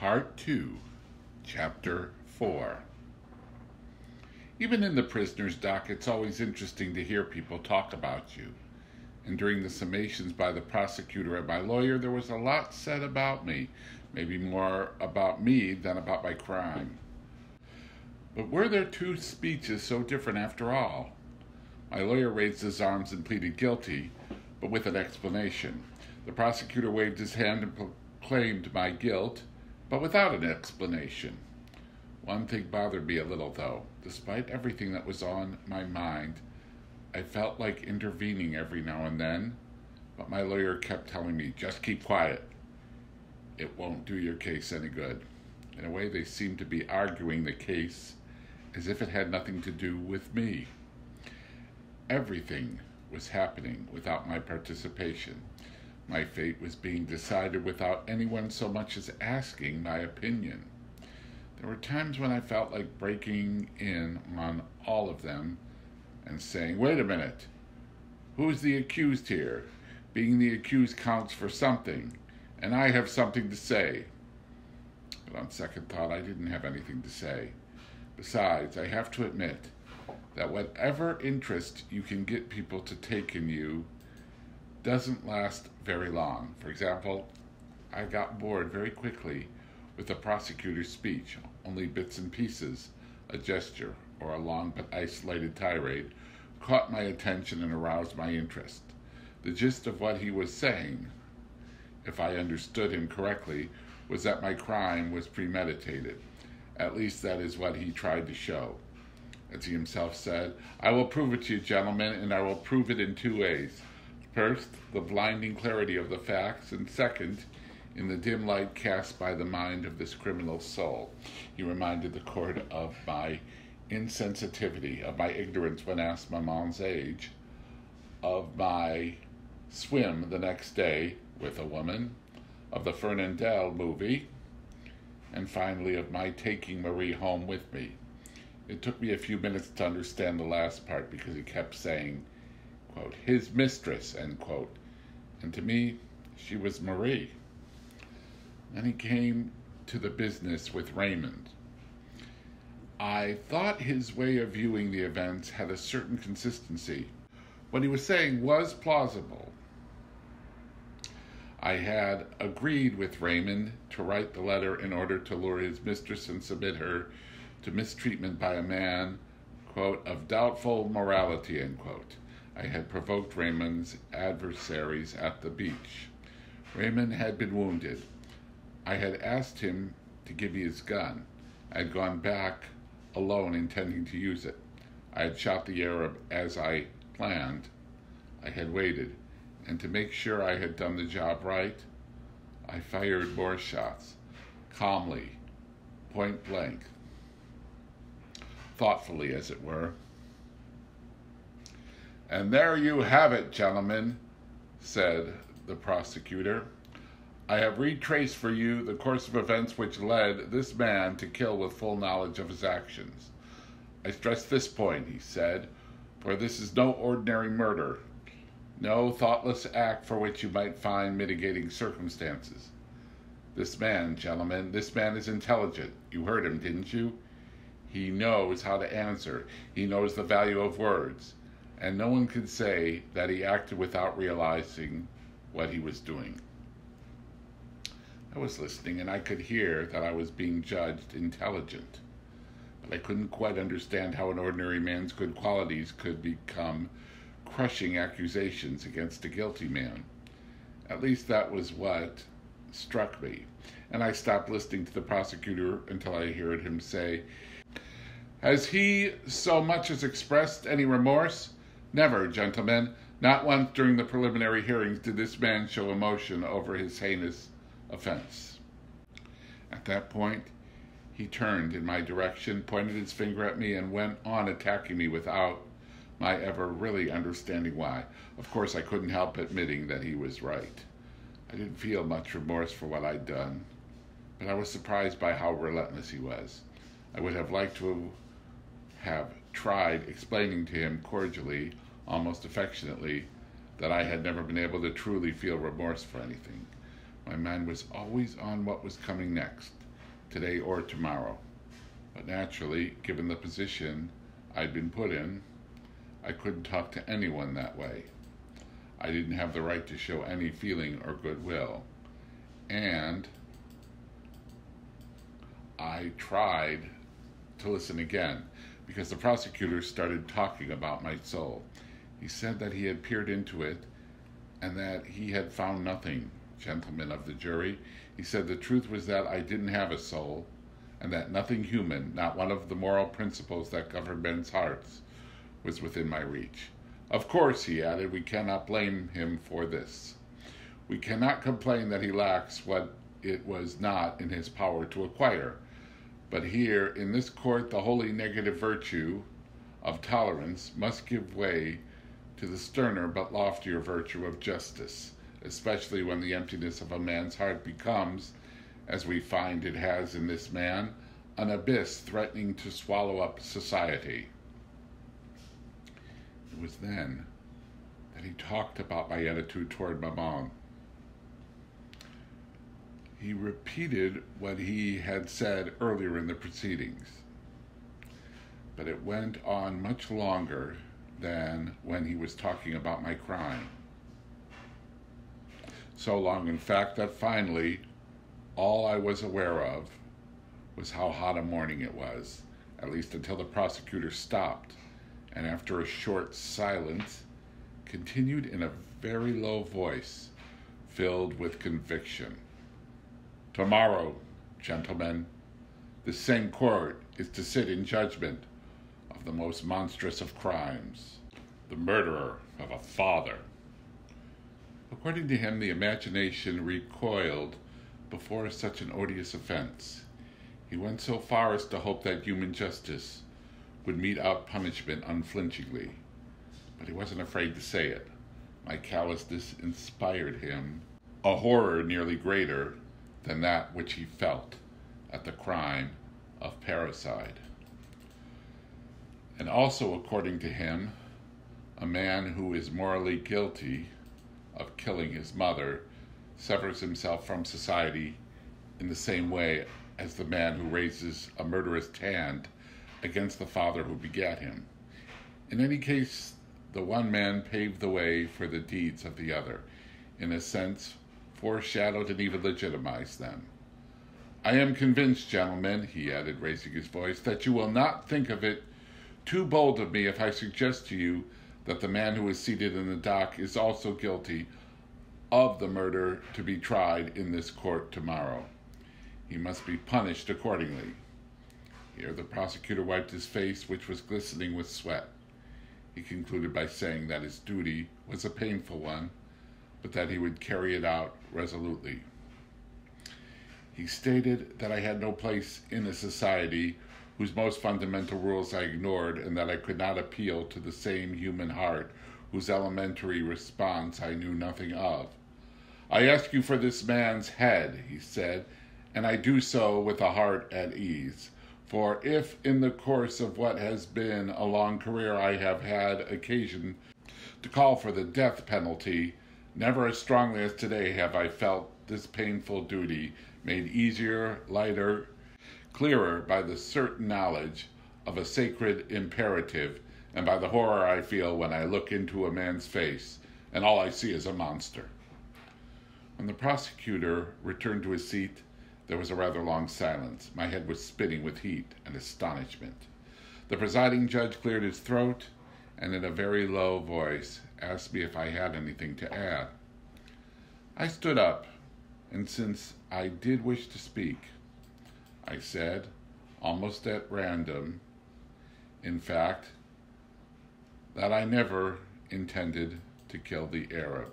Part 2, Chapter 4. Even in the prisoner's dock, it's always interesting to hear people talk about you. And during the summations by the prosecutor and my lawyer, there was a lot said about me, maybe more about me than about my crime. But were their two speeches so different after all? My lawyer raised his arms and pleaded guilty, but with an explanation. The prosecutor waved his hand and proclaimed my guilt, but without an explanation. One thing bothered me a little, though. Despite everything that was on my mind, I felt like intervening every now and then, but my lawyer kept telling me, just keep quiet. It won't do your case any good. In a way, they seemed to be arguing the case as if it had nothing to do with me. Everything was happening without my participation. My fate was being decided without anyone so much as asking my opinion. There were times when I felt like breaking in on all of them and saying, wait a minute, who's the accused here? Being the accused counts for something, and I have something to say. But on second thought, I didn't have anything to say. Besides, I have to admit that whatever interest you can get people to take in you doesn't last very long. For example, I got bored very quickly with the prosecutor's speech, only bits and pieces, a gesture, or a long but isolated tirade caught my attention and aroused my interest. The gist of what he was saying, if I understood him correctly, was that my crime was premeditated. At least that is what he tried to show. As he himself said, I will prove it to you, gentlemen, and I will prove it in two ways. First, the blinding clarity of the facts, and second, in the dim light cast by the mind of this criminal soul. He reminded the court of my insensitivity, of my ignorance when asked my mom's age, of my swim the next day with a woman, of the Fernandel movie, and finally of my taking Marie home with me. It took me a few minutes to understand the last part because he kept saying, quote, his mistress, end quote. And to me, she was Marie. Then he came to the business with Raymond. I thought his way of viewing the events had a certain consistency. What he was saying was plausible. I had agreed with Raymond to write the letter in order to lure his mistress and submit her to mistreatment by a man, quote, of doubtful morality, end quote. I had provoked Raymond's adversaries at the beach. Raymond had been wounded. I had asked him to give me his gun. I had gone back alone intending to use it. I had shot the Arab as I planned. I had waited, and to make sure I had done the job right, I fired more shots, calmly, point blank, thoughtfully, as it were. And there you have it, gentlemen, said the prosecutor. I have retraced for you the course of events which led this man to kill with full knowledge of his actions. I stress this point, he said, for this is no ordinary murder, no thoughtless act for which you might find mitigating circumstances. This man, gentlemen, this man is intelligent. You heard him, didn't you? He knows how to answer. He knows the value of words. And no one could say that he acted without realizing what he was doing. I was listening and I could hear that I was being judged intelligent. But I couldn't quite understand how an ordinary man's good qualities could become crushing accusations against a guilty man. At least that was what struck me. And I stopped listening to the prosecutor until I heard him say, Has he so much as expressed any remorse? Never, gentlemen. Not once during the preliminary hearings did this man show emotion over his heinous offense. At that point, he turned in my direction, pointed his finger at me, and went on attacking me without my ever really understanding why. Of course, I couldn't help admitting that he was right. I didn't feel much remorse for what I'd done, but I was surprised by how relentless he was. I would have liked to have tried explaining to him cordially, almost affectionately, that I had never been able to truly feel remorse for anything. My mind was always on what was coming next. today or tomorrow. But naturally, given the position I'd been put in, I couldn't talk to anyone that way. I didn't have the right to show any feeling or goodwill. And I tried to listen again because the prosecutor started talking about my soul. He said that he had peered into it and that he had found nothing, gentlemen of the jury. He said the truth was that I didn't have a soul and that nothing human, not one of the moral principles that govern men's hearts, was within my reach. Of course, he added, we cannot blame him for this. We cannot complain that he lacks what it was not in his power to acquire. But here, in this court, the wholly negative virtue of tolerance must give way to the sterner but loftier virtue of justice, especially when the emptiness of a man's heart becomes, as we find it has in this man, an abyss threatening to swallow up society. It was then that he talked about my attitude toward Maman. He repeated what he had said earlier in the proceedings, but it went on much longer than when he was talking about my crime. So long, in fact, that finally all I was aware of was how hot a morning it was, at least until the prosecutor stopped and, after a short silence, continued in a very low voice filled with conviction. Tomorrow, gentlemen, the same court is to sit in judgment of the most monstrous of crimes, the murderer of a father. According to him, the imagination recoiled before such an odious offense. He went so far as to hope that human justice would mete out punishment unflinchingly, but he wasn't afraid to say it. My callousness inspired him a horror nearly greater than that which he felt at the crime of parricide. And also, according to him, a man who is morally guilty of killing his mother severs himself from society in the same way as the man who raises a murderous hand against the father who begat him. In any case, the one man paved the way for the deeds of the other, in a sense, foreshadowed and even legitimized them. I am convinced, gentlemen, he added, raising his voice, that you will not think of it too bold of me if I suggest to you that the man who is seated in the dock is also guilty of the murder to be tried in this court tomorrow. He must be punished accordingly. Here the prosecutor wiped his face, which was glistening with sweat. He concluded by saying that his duty was a painful one, but that he would carry it out resolutely. He stated that I had no place in a society whose most fundamental rules I ignored, and that I could not appeal to the same human heart whose elementary response I knew nothing of. I ask you for this man's head, he said, and I do so with a heart at ease. For if in the course of what has been a long career I have had occasion to call for the death penalty, never as strongly as today have I felt this painful duty made easier, lighter, clearer by the certain knowledge of a sacred imperative and by the horror I feel when I look into a man's face and all I see is a monster. When the prosecutor returned to his seat, there was a rather long silence. My head was spinning with heat and astonishment. The presiding judge cleared his throat and, in a very low voice, asked me if I had anything to add. I stood up, and since I did wish to speak, I said, almost at random, in fact, that I never intended to kill the Arab.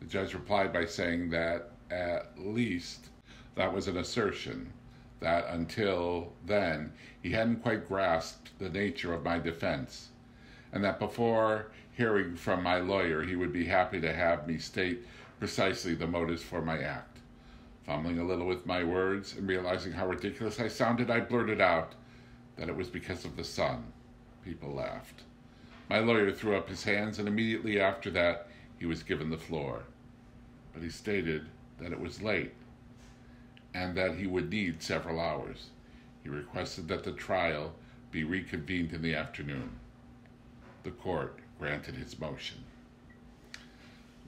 The judge replied by saying that at least that was an assertion, that until then he hadn't quite grasped the nature of my defense, and that before hearing from my lawyer he would be happy to have me state precisely the motives for my act. Fumbling a little with my words and realizing how ridiculous I sounded, I blurted out that it was because of the sun. People laughed. My lawyer threw up his hands, and immediately after that, he was given the floor. But he stated that it was late, and that he would need several hours. He requested that the trial be reconvened in the afternoon. The court granted his motion.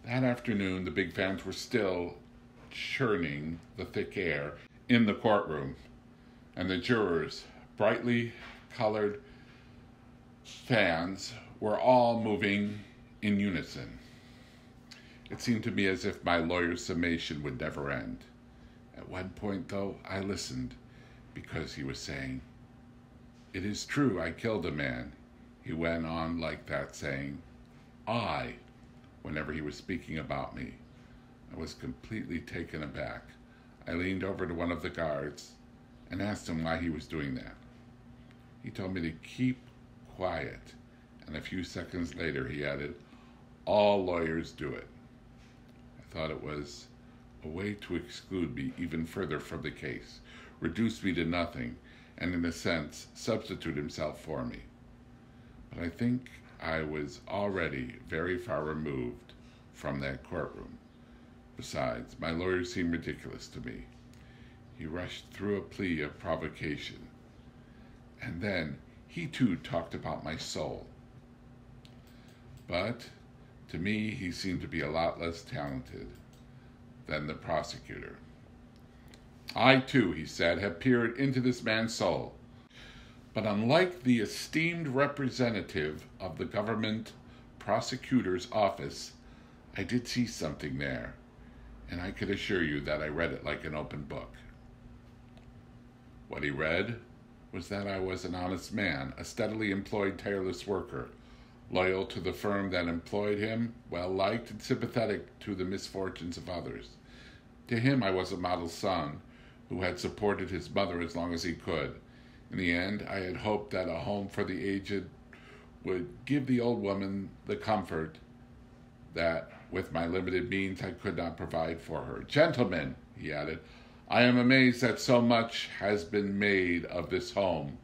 That afternoon, the big fans were still churning the thick air in the courtroom, and the jurors, brightly colored fans, were all moving in unison. It seemed to me as if my lawyer's summation would never end. At one point, though, I listened because he was saying, It is true, I killed a man. He went on like that, saying, I, whenever he was speaking about me. I was completely taken aback. I leaned over to one of the guards and asked him why he was doing that. He told me to keep quiet, and a few seconds later he added, All lawyers do it. I thought it was a way to exclude me even further from the case, reduce me to nothing, and in a sense, substitute himself for me. But I think I was already very far removed from that courtroom. Besides, my lawyer seemed ridiculous to me. He rushed through a plea of provocation. And then he too talked about my soul. But to me, he seemed to be a lot less talented than the prosecutor. I too, he said, have peered into this man's soul. But unlike the esteemed representative of the government prosecutor's office, I did see something there, and I could assure you that I read it like an open book. What he read was that I was an honest man, a steadily employed, tireless worker, loyal to the firm that employed him, well liked and sympathetic to the misfortunes of others. To him, I was a model son who had supported his mother as long as he could. In the end, I had hoped that a home for the aged would give the old woman the comfort that, with my limited means, I could not provide for her. Gentlemen, he added, I am amazed that so much has been made of this home,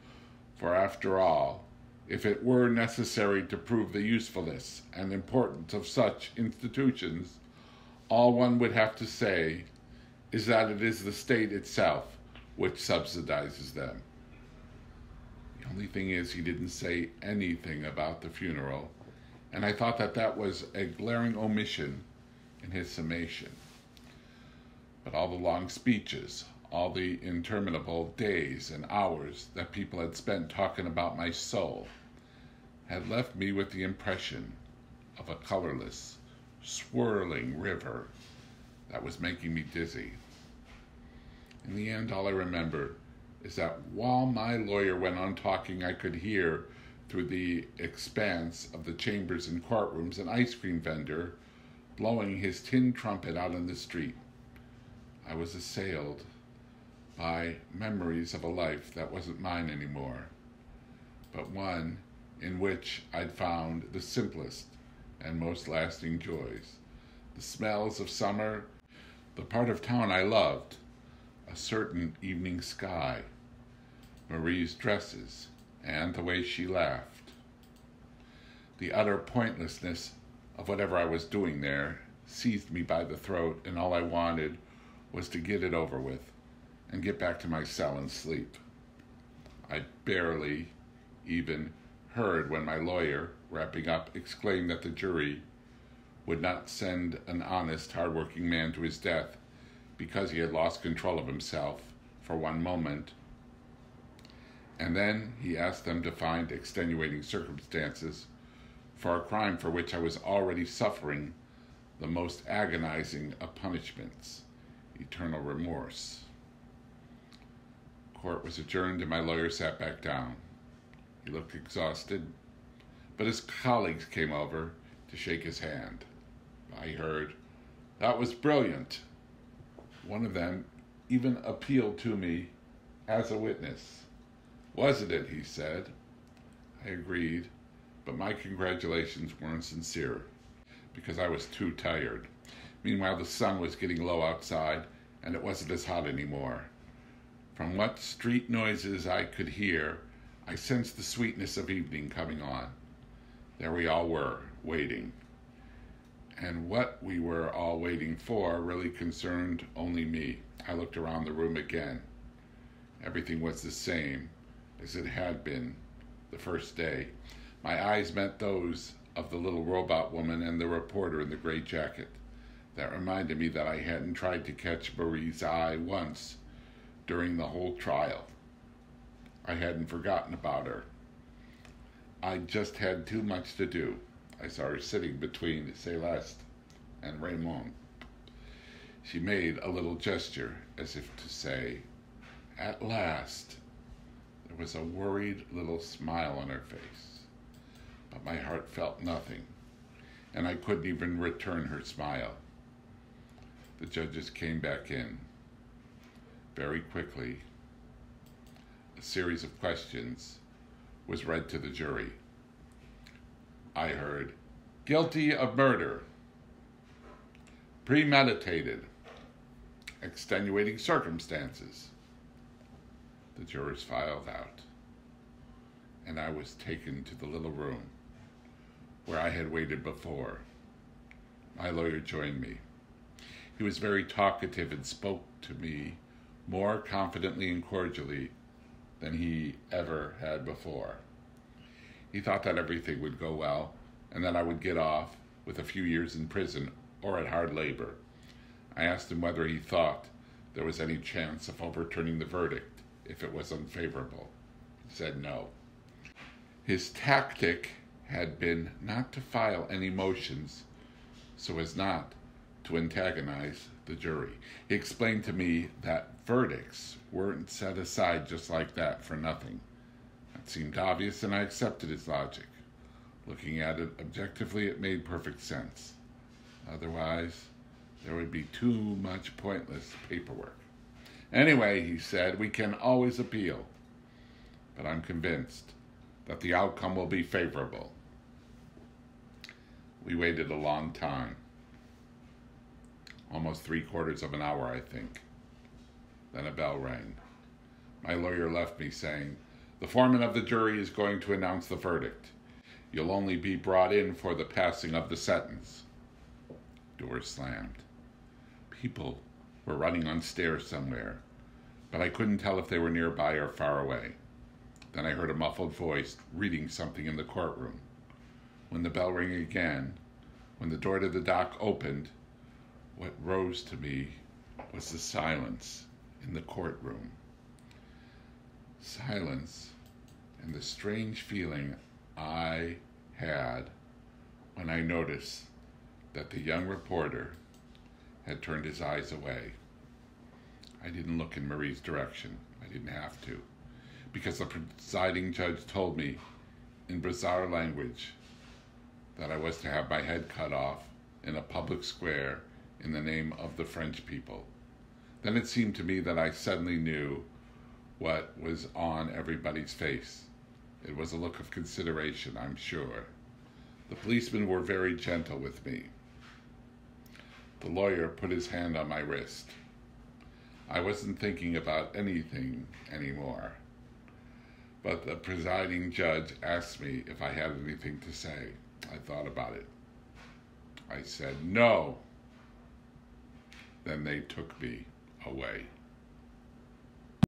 for after all, if it were necessary to prove the usefulness and importance of such institutions, all one would have to say is that it is the state itself which subsidizes them. Only thing is, he didn't say anything about the funeral, and I thought that that was a glaring omission in his summation. But all the long speeches, all the interminable days and hours that people had spent talking about my soul, had left me with the impression of a colorless, swirling river that was making me dizzy. In the end, all I remember is that while my lawyer went on talking, I could hear through the expanse of the chambers and courtrooms an ice cream vendor blowing his tin trumpet out in the street. I was assailed by memories of a life that wasn't mine anymore, but one in which I'd found the simplest and most lasting joys. The smells of summer, the part of town I loved, a certain evening sky, Marie's dresses, and the way she laughed. The utter pointlessness of whatever I was doing there seized me by the throat, and all I wanted was to get it over with and get back to my cell and sleep. I barely even heard when my lawyer, wrapping up, exclaimed that the jury would not send an honest, hard-working man to his death because he had lost control of himself for one moment. And then he asked them to find extenuating circumstances for a crime for which I was already suffering the most agonizing of punishments eternal remorse. Court was adjourned and my lawyer sat back down. He looked exhausted, but his colleagues came over to shake his hand. I heard, That was brilliant. One of them even appealed to me as a witness. Wasn't it? he said. I agreed, but my congratulations weren't sincere because I was too tired. Meanwhile, the sun was getting low outside and it wasn't as hot anymore. From what street noises I could hear, I sensed the sweetness of evening coming on. There we all were, waiting. And what we were all waiting for really concerned only me. I looked around the room again. Everything was the same as it had been the first day. My eyes met those of the little robot woman and the reporter in the gray jacket. That reminded me that I hadn't tried to catch Marie's eye once during the whole trial. I hadn't forgotten about her. I just had too much to do. I saw her sitting between Celeste and Raymond. She made a little gesture as if to say, At last. There was a worried little smile on her face, but my heart felt nothing, and I couldn't even return her smile. The judges came back in. Very quickly, a series of questions was read to the jury. I heard, guilty of murder, premeditated, extenuating circumstances. The jurors filed out, and I was taken to the little room where I had waited before. My lawyer joined me. He was very talkative and spoke to me more confidently and cordially than he ever had before. He thought that everything would go well and that I would get off with a few years in prison or at hard labor. I asked him whether he thought there was any chance of overturning the verdict if it was unfavorable. He said no. His tactic had been not to file any motions so as not to antagonize the jury. He explained to me that verdicts weren't set aside just like that for nothing. That seemed obvious, and I accepted his logic. Looking at it objectively, it made perfect sense. Otherwise, there would be too much pointless paperwork. Anyway, he said, we can always appeal. But I'm convinced that the outcome will be favorable. We waited a long time. Almost three quarters of an hour, I think. Then a bell rang. My lawyer left me saying, the foreman of the jury is going to announce the verdict. You'll only be brought in for the passing of the sentence. Doors slammed. People were running on stairs somewhere, but I couldn't tell if they were nearby or far away. Then I heard a muffled voice reading something in the courtroom. When the bell rang again, when the door to the dock opened, what rose to me was the silence in the courtroom silence and the strange feeling I had when I noticed that the young reporter had turned his eyes away. I didn't look in Marie's direction. I didn't have to, because the presiding judge told me in bizarre language that I was to have my head cut off in a public square in the name of the French people. Then it seemed to me that I suddenly knew what was on everybody's face. It was a look of consideration, I'm sure. The policemen were very gentle with me. The lawyer put his hand on my wrist. I wasn't thinking about anything anymore. But the presiding judge asked me if I had anything to say. I thought about it. I said no. Then they took me away.